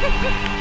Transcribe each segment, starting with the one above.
Ha ha ha!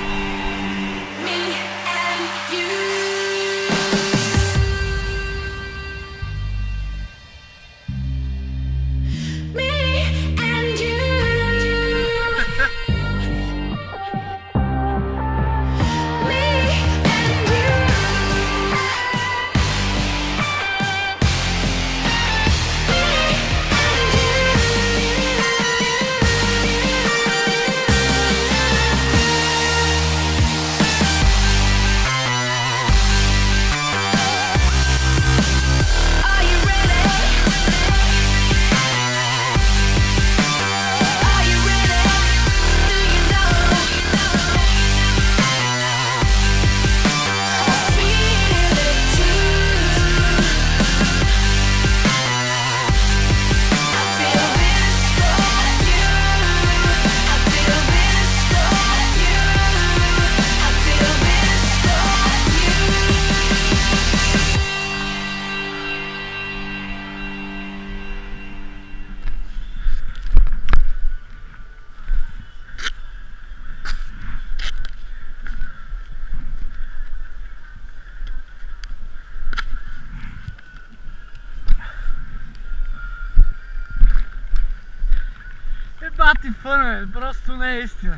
Пати фън, бе. Просто не е истина.